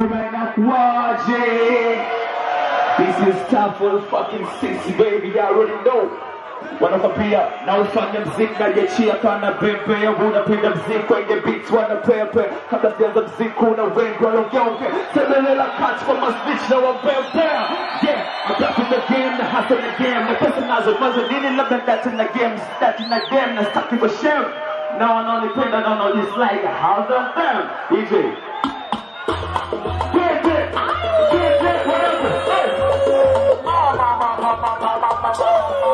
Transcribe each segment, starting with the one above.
This is time for the fucking sexy baby, I already know. Wanakwambia na ufanye mziki najiachia kana bembe unapenda mziki kwenye beats wanapepe kabla sianza mziki kuna wengi walongeonge sebelela kati kwa masnitch na wabembe yeah I'm back in the game na hustle the game. Na pesa nazo mazo nini labda ndati na games ndati the game that's talking for shame na wanaonipenda na wanaodislike how's them them DJ Tchau!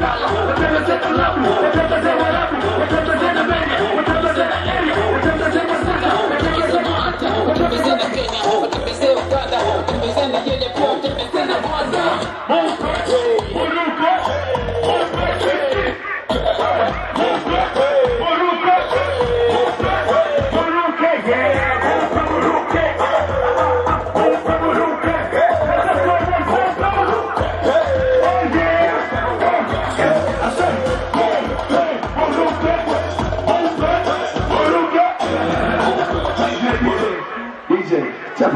DJ,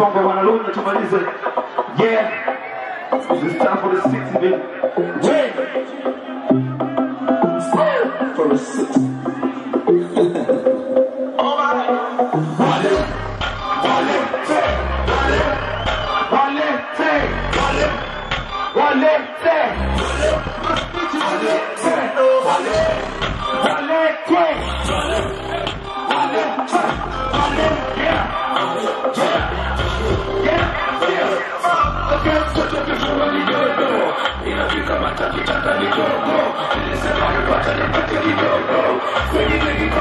Wanarudi tumalize. Yeah. This is time for the 60 minute. Wait. For the 60.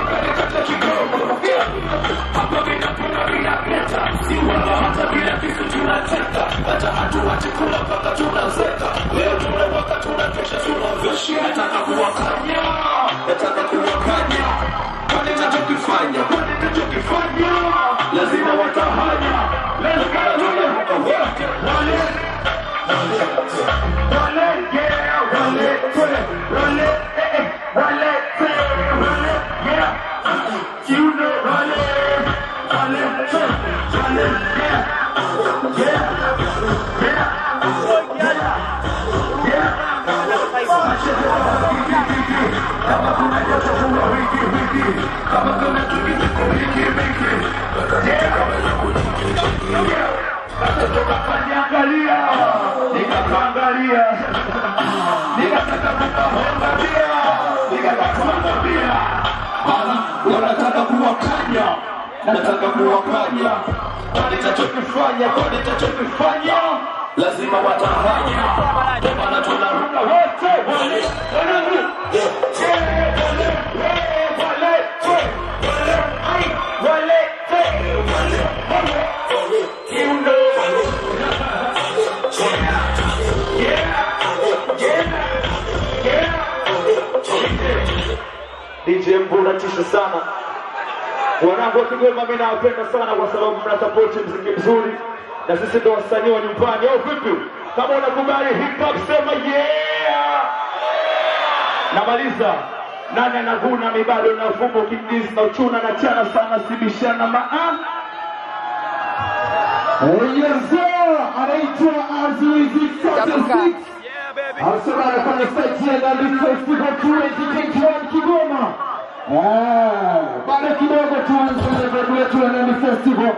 nataka nikalia nikataka kumwambia nikataka kumwambia wanataka kuwakanya nataka kuwakanya wanitachokifanya wanitachokifanya lazima watafanya ndomana tunaruna wote Kiundo DJ Mbu unatisha sana. Wanangu wa Kigoma, mimi nawapenda sana kwa sababu mnasapoti mziki mzuri, na sisi ndio wasanii wa nyumbani, au vipi? Kama unakubali hip hop sema yeah. Namaliza nani anavuna mibado na fumo kidizi na uchuna na chana sana sibishana maa ah! Yezo anaitwa Azuri 6 anasema anafanya stage ya 96 bado kidogo tu, Zanzibar Festival